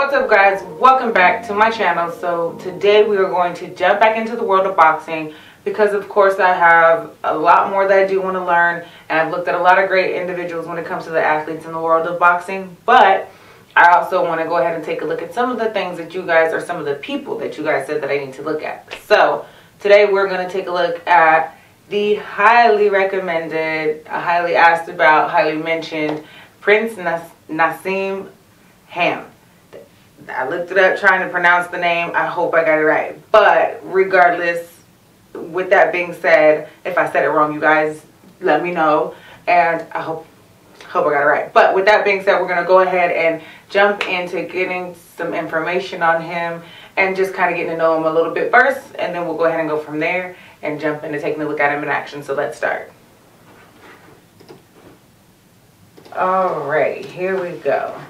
What's up guys? Welcome back to my channel. So today we are going to jump back into the world of boxing because of course I have a lot more that I do want to learn and I've looked at a lot of great individuals when it comes to the athletes in the world of boxing. But I also want to go ahead and take a look at some of the things that you guys or some of the people that you guys said that I need to look at. So today we're going to take a look at the highly recommended, highly asked about, highly mentioned Prince Nas Naseem Hamed. I looked it up trying to pronounce the name. I hope I got it right. But regardless, with that being said, if I said it wrong, you guys let me know. And I hope hope I got it right. But with that being said, we're going to go ahead and jump into getting some information on him and just kind of getting to know him a little bit first. And then we'll go ahead and go from there and jump into taking a look at him in action. So let's start. All right, here we go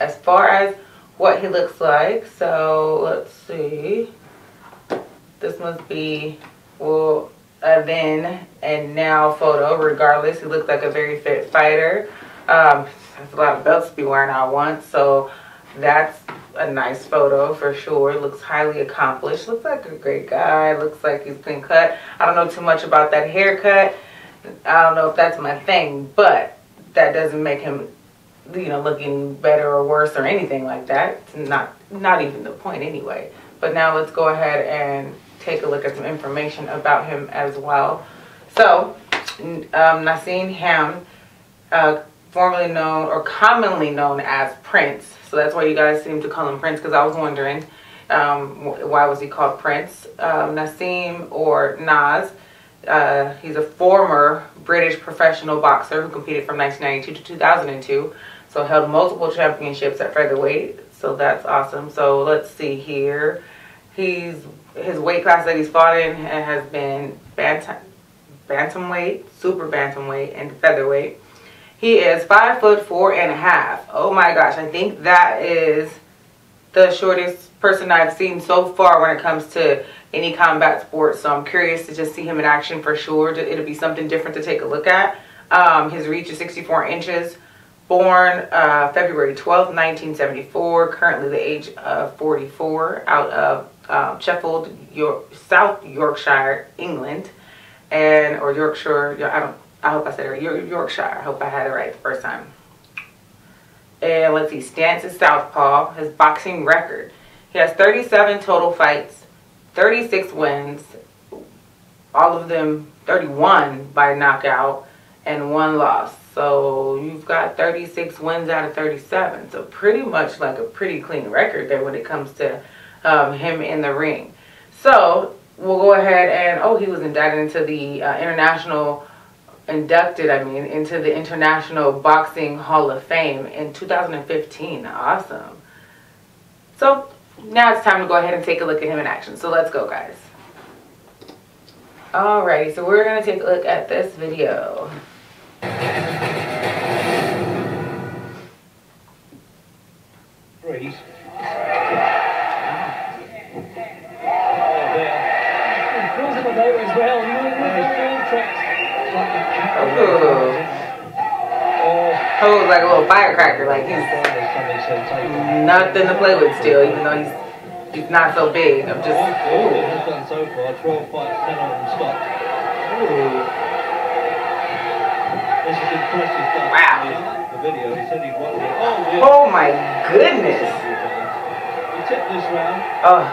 as far as what he looks like. So let's see. This must be, well, a then and now photo. Regardless, he looks like a very fit fighter. Um, has a lot of belts to be wearing out once. So that's a nice photo for sure. Looks highly accomplished. Looks like a great guy. Looks like he's been cut. I don't know too much about that haircut. I don't know if that's my thing, but that doesn't make him you know, looking better or worse or anything like that. It's not, not even the point anyway. But now let's go ahead and take a look at some information about him as well. So, um, Naseem Hamed, uh, formerly known or commonly known as Prince. So that's why you guys seem to call him Prince because I was wondering um, why was he called Prince. Um, Naseem or Nas, uh, he's a former British professional boxer who competed from 1992 to 2002. So held multiple championships at featherweight. So that's awesome. So let's see here. He's his weight class that he's fought in has been bantam, bantamweight, super bantamweight, and featherweight. He is five foot four and a half. Oh my gosh, I think that is the shortest person I've seen so far when it comes to any combat sport. So I'm curious to just see him in action for sure. It'll be something different to take a look at. Um, his reach is 64 inches. Born uh, February 12, 1974, currently the age of 44, out of um, Sheffield, York, South Yorkshire, England, and or Yorkshire. I don't. I hope I said it right. Yorkshire. I hope I had it right the first time. And let's see. Stance is southpaw. His boxing record. He has 37 total fights, 36 wins, all of them 31 by knockout, and one loss. So you've got 36 wins out of 37. So pretty much like a pretty clean record there when it comes to um, him in the ring. So we'll go ahead and, oh, he was indicted into the uh, international, inducted, I mean, into the International Boxing Hall of Fame in 2015. Awesome. So now it's time to go ahead and take a look at him in action. So let's go, guys. Alrighty, so we're going to take a look at this video. Breeze. Oh, like a firecracker, like he's nothing to play with still, even though he's he's not so big. I'm just. Oh, so far 12 fights, 10 of them stopped. This is impressive stuff. Wow the video. He said won it. Oh, yeah. oh my goodness. He tipped this round. Oh.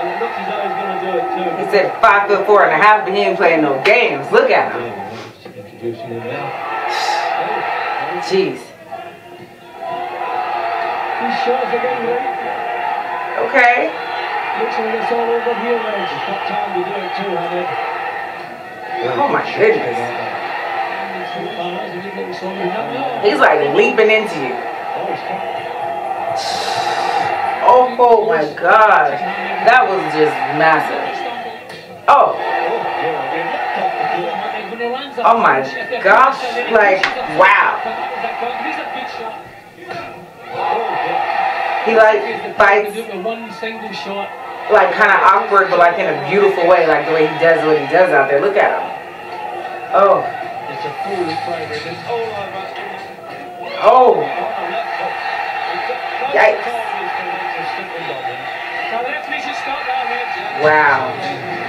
And it looks as though he's going to do it too. He said five foot four and a half, but he ain't playing no games. Look at him. Yeah, introducing him now. Jeez. He's short again, right? Okay. Looks like it's all over here, mate. It's time to do it too, hasn't? Oh my goodness. He's like leaping into you. Oh, oh my God. That was just massive. Oh. Oh my gosh. Like, wow. He like fights like kind of awkward, but like in a beautiful way, like the way he does what he does out there. Look at him. Oh. Oh, Yikes. wow.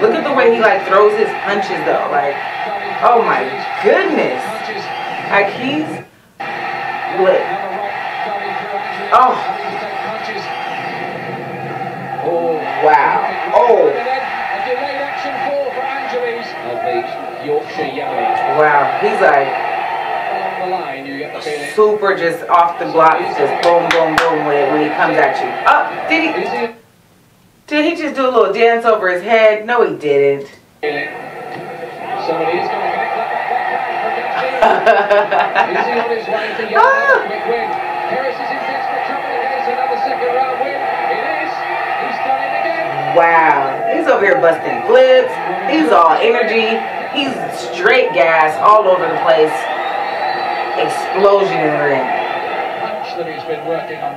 Look at the way he like throws his punches though. Like, oh my goodness. Like he's lit. Oh, Oh, wow. Oh, wow. He's like super just off the block, just boom, boom, boom when, when he comes at you. Oh, did he? Did he just do a little dance over his head? No, he didn't. Somebody is going to connect that back down from Is he on his way to yellow? Ah. Quick win. Harris is in desperate trouble against another second round win. It is. He's done it again. Wow, he's over here busting flips. He's all energy. He's straight gas all over the place. Explosion in the ring. Punch that he's been working on.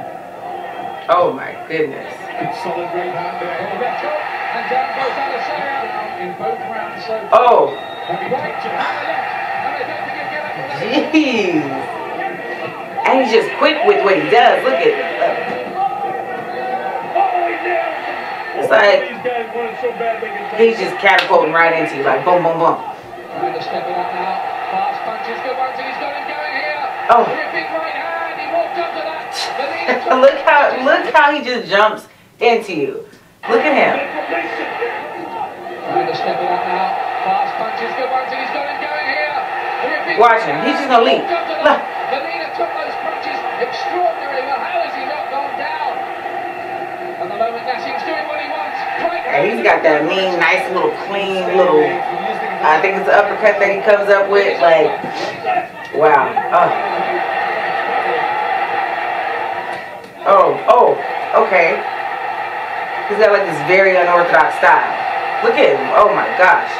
Oh my goodness. Good solid right hand there. And down goes Adesanya in both rounds so far. Oh, Right and left. And I don't think he'll get up jeez. And he's just quick with what he does. Look at It's like he's just catapulting right into you, like boom, boom, boom. Trying to step it up now. Fast punches, good ones, and he's got him going here. Oh. Terrific right hand. He walked up to that. The leader look how look how he just jumps into you. Look at him. Watch him. He's just gonna Look. And he's got that mean, nice little clean little I think it's the uppercut that he comes up with. Like, wow. Oh. Oh, oh, okay. He's got like this very unorthodox style. Look at him. Oh my gosh.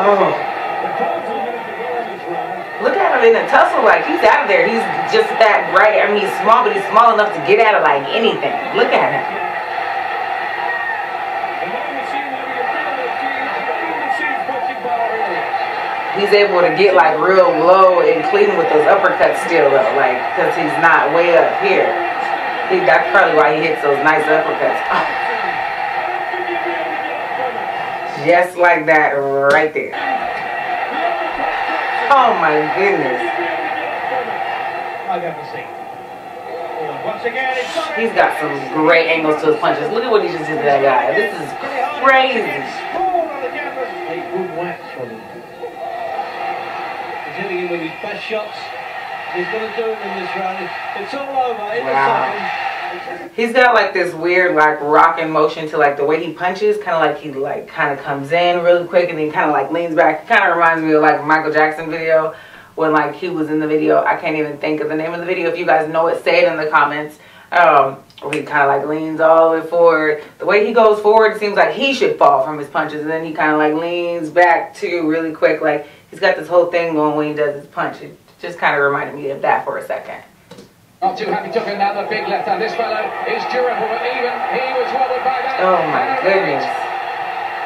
Oh. Look at him in a tussle, like he's out of there. He's just that bright. I mean, he's small, but he's small enough to get out of like anything. Look at him. He's able to get like real low and clean with those uppercuts still though, like because he's not way up here. He, that's probably why he hits those nice uppercuts. Just like that right there. Oh my goodness. I've ever seen. Once again, it's on. He's got some great angles to his punches. Look at what he just did to that guy. This is crazy. A good whack from him. He's hitting him with his best shots. He's going to do it in this round. It's all over in Wow. a second. He's got like this weird like rocking motion to like the way he punches, kind of like he like kind of comes in really quick and then kind of like leans back. Kind of reminds me of like Michael Jackson video when like he was in the video. I can't even think of the name of the video. If you guys know it, say it in the comments. Um, where he kind of like leans all the way forward. The way he goes forward, it seems like he should fall from his punches, and then he kind of like leans back too really quick. Like he's got this whole thing going when he does his punch. It just kind of reminded me of that for a second. Not too happy took another big left hand. This fellow is durable, but even he was wobbled by that. Oh my And a goodness.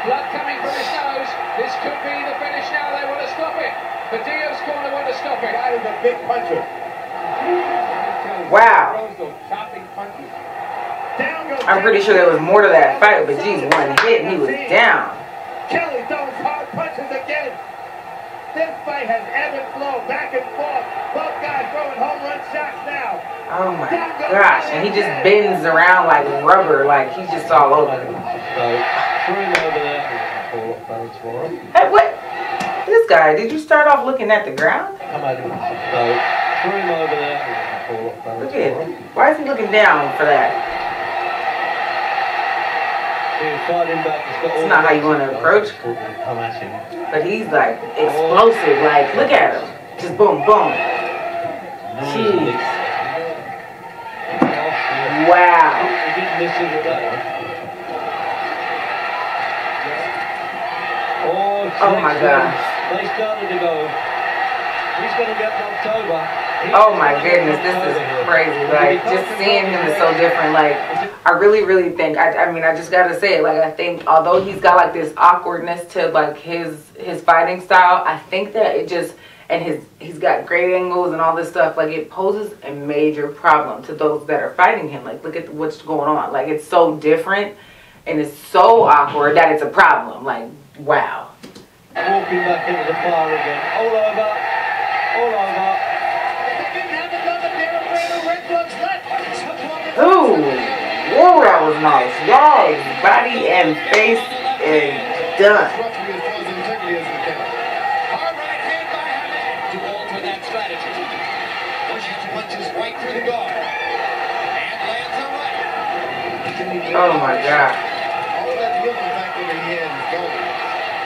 Blood coming from his nose. This could be the finish now. They want to stop it. The Dio's corner want to stop it. That is a big puncher. Wow. I'm pretty sure there was more to that fight, but geez, one hit and he was down. Kelley throws hard punches again. This fight has ebb and flow, back and forth. Both guys throwing home run shots now. Oh my gosh, and he just bends around like rubber, like he's just all over. Him over there. Four pounds for him. Hey, what? This guy, did you start off looking at the ground? Come on. So, threw him over there. Four pounds Look at him. him. Why is he looking down for that? He was fighting back. He's got It's not how you wanna approach. Him. But he's like explosive, like look at him. Just boom, boom. Jeez. Wow. Oh, my gosh. They started to go. He's going to get over. Oh my goodness, this is crazy. Like just seeing him is so different. Like I really, really think. I, I mean, I just gotta say, it. like, I think although he's got like this awkwardness to like his his fighting style, I think that it just and his he's got great angles and all this stuff. Like, it poses a major problem to those that are fighting him. Like, look at what's going on. Like, it's so different and it's so awkward that it's a problem. Like, wow. Walking back into the fire again. All over. All. Ooh, whoa, that was nice. Yes, body and face is done. Oh my god.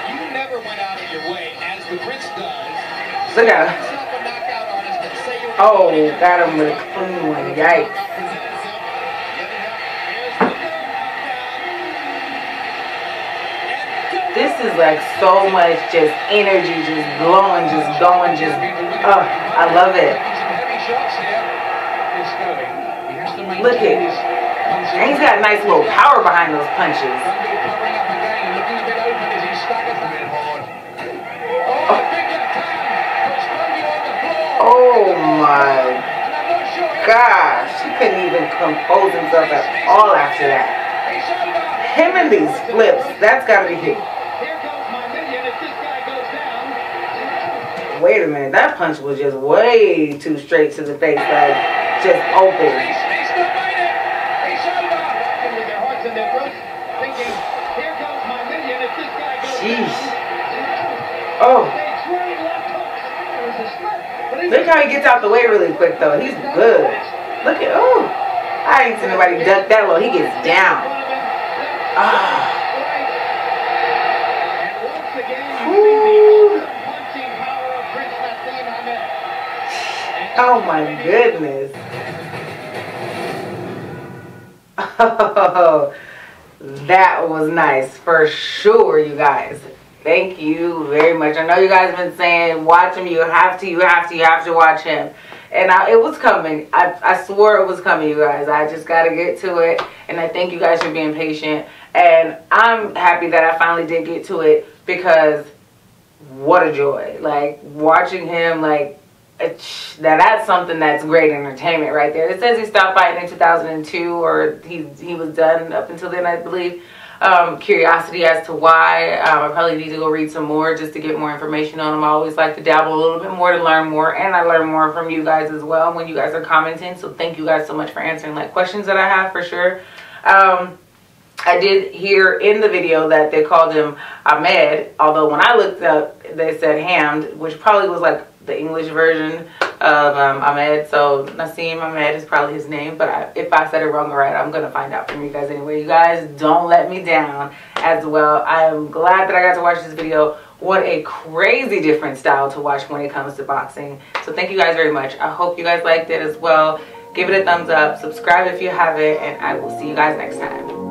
You never went out of your way, as the Prince does. Look at. Yourself a knockout artist and say you're Oh, got him with a clean one. Yikes. This is like so much just energy, just glowing, just going, just, uh, I love it. Look at he's got a nice little power behind those punches. Oh my gosh. He couldn't even compose himself at all after that. Him and these flips, that's gotta be him. Wait a minute, that punch was just way too straight to the face, like just open. Jeez. Oh, look how he gets out the way really quick though. He's good. Look at, oh, I ain't seen nobody duck that low. He gets down. Ah. Oh my goodness. Oh, that was nice for sure, you guys. Thank you very much. I know you guys have been saying, watch him. You have to, you have to, you have to watch him. And I, it was coming. I, I swore it was coming, you guys. I just got to get to it. And I thank you guys for being patient. And I'm happy that I finally did get to it because what a joy. Like, watching him, like, now that's something that's great entertainment right there. It says he stopped fighting in 2002 or he, he was done up until then, I believe. Um, curiosity as to why. Um, I probably need to go read some more just to get more information on them. I always like to dabble a little bit more to learn more, and I learn more from you guys as well when you guys are commenting. So thank you guys so much for answering like questions that I have for sure. Um, I did hear in the video that they called him Ahmed, although when I looked up, they said Hamd, which probably was like the English version of um, Ahmed. So Naseem Ahmed is probably his name, but I, if I said it wrong or right, I'm gonna find out from you guys anyway. You guys don't let me down as well. I am glad that I got to watch this video. What a crazy different style to watch when it comes to boxing. So thank you guys very much. I hope you guys liked it as well. Give it a thumbs up, subscribe if you haven't, and I will see you guys next time.